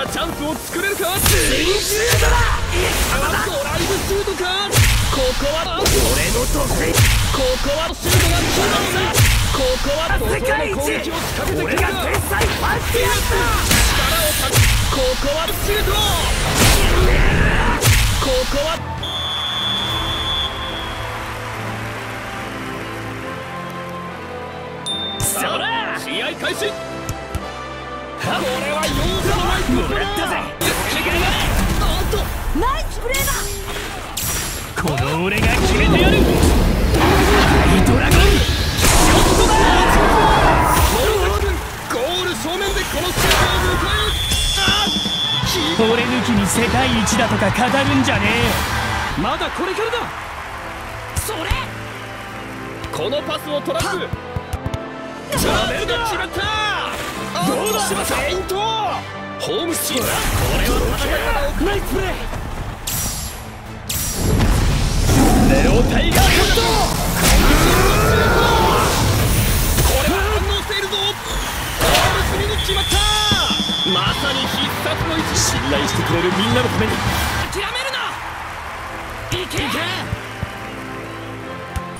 チャンスを作れるか？シュートだ！ドライブシュートか？ここは俺の得意。ここはシュートが決まったここは世界一俺が天才ン力をかここはシュートここは。そら試合開始これはのないもらったぜおっとナイスプレーだこの俺が決めてやるハイドラゴンショットだ。ゴール正面でこのシュートを迎える俺抜きに世界一だとか語るんじゃねえまだこれからだそれこのパスをトラップチャーメルが決まったどうだ？しますフェイントホームスチームこれは戦い方をナイスプレーネオタイガーカットこれは反応しているぞホームスに決まったまさに必殺の位置信頼してくれるみんなのために諦めるないけいけ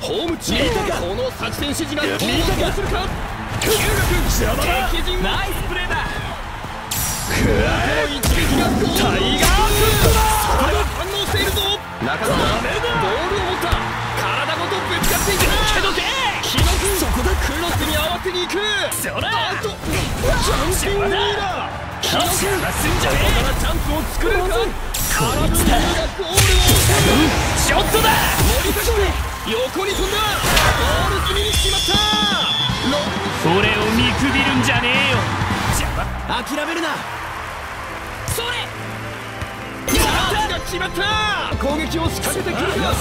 ホームチームこの作戦指示が効果するか？ナイスプレーだクワの一撃がタイガースそれが反応しているぞ中澤ボールを持った。体ごとぶつかっていくけどけキノ君そこだクロスに合わせに行くそらあとジャンピングミイラキノ君すんじゃねえからチャンスを作れるかこいつだ。ゴールをショットだ森田君横に飛んだ。ゴール済みに決まった。俺を見くびるんじゃねえよ。邪魔諦めるな。それ。チャンスが決まった。攻撃を仕掛けてくるか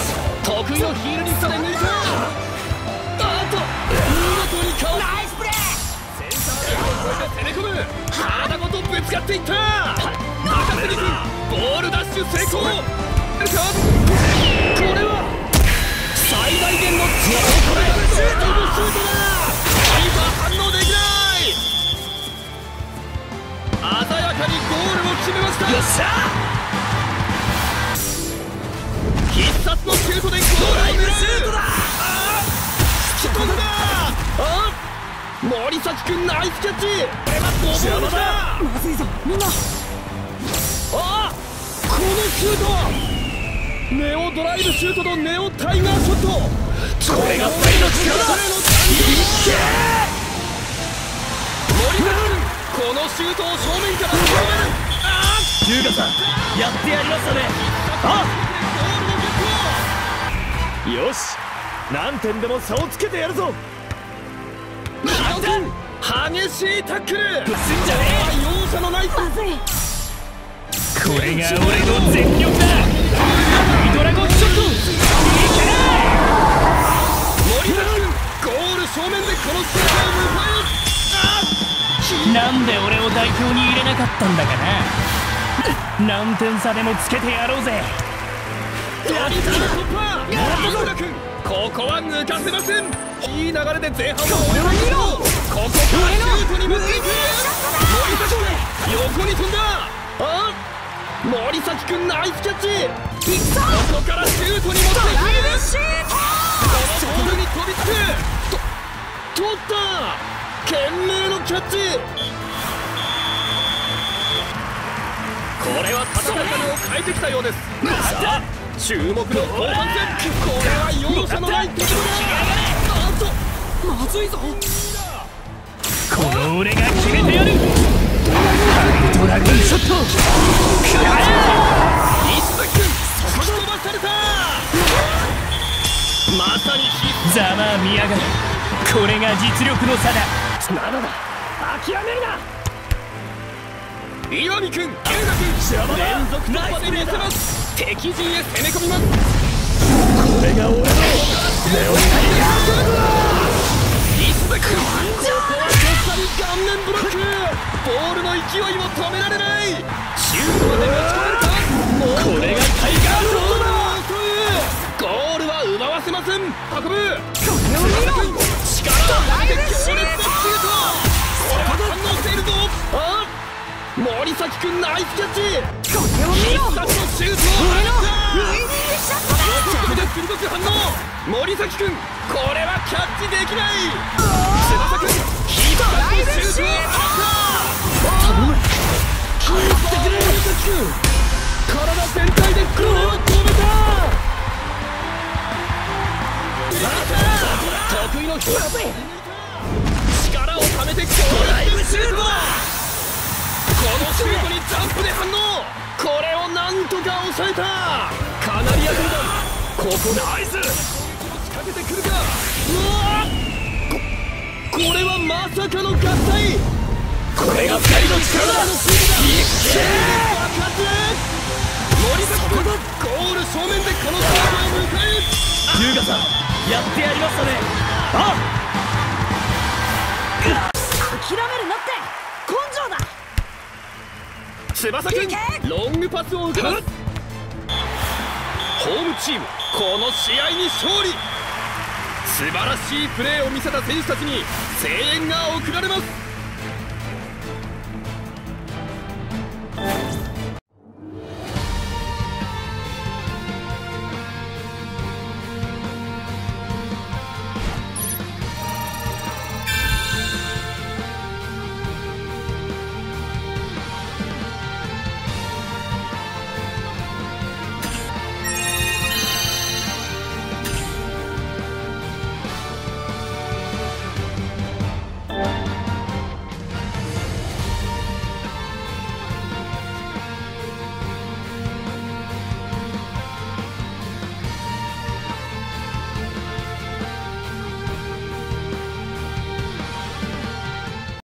得意のヒールにされ抜いた。あと。見事にかナイスプレー。攻め込む。体ごとぶつかっていった。中杉君ボールダッシュ成功ネオドライブシュートとネオタイガーショット。これが2人の力だいけこのシュートを正面から。止めるああ優雅さん。やってやりましたねあよし何点でも差をつけてやるぞ激しいタックルぶすん。じゃねえ容赦のないまずいこれが俺の全力なんで俺を代表に入れなかったんだかな。何点差でもつけてやろうぜ。やりたい突破ここは抜かせません。いい流れで前半を終えましょうここからシュートに向っていく森崎横に飛んだ。あ森崎君ナイスキャッチ！ここからシュートに持っていくこのボールに飛びつくと取った懸命のキャッチ。これは戦い方を変えてきたようです。さあ注目の後半戦。これは容赦のない敵だ。あと。まずいぞこの俺が決めてやる。ドラゴンショット。くらえ石崎君そこ飛ばされた。まさにざまあ見やがるこれが実力の差だ。まだだ。諦めるな。岩見君優雅君連続突破で見せます。敵陣へ攻め込みます。これが俺のネオタイガー石崎君顔面ブロック。ボールの勢いを止められない。シュートまで持ち込めるか森崎君ナイスキャッチ。これを見ろ。必殺のシュートを俺のウイニングシャットだ鋭く反応森崎君これはキャッチできない。翼君必殺のシュート。頼む。決めてくれ森崎君体全体でゴールを止めた。得意の力を抑えた。カナリア軍団ここで合図。仕掛けてくるか。うわここれはまさかの合体。これが二人の力だ。いっけ森崎君ゴール正面でこの勝負を迎える。優雅さんやってやりましたね。あ諦めるなって。根性だ。翼くんロングパスを受けますホームチームこの試合に勝利。素晴らしいプレーを見せた選手たちに声援が送られます。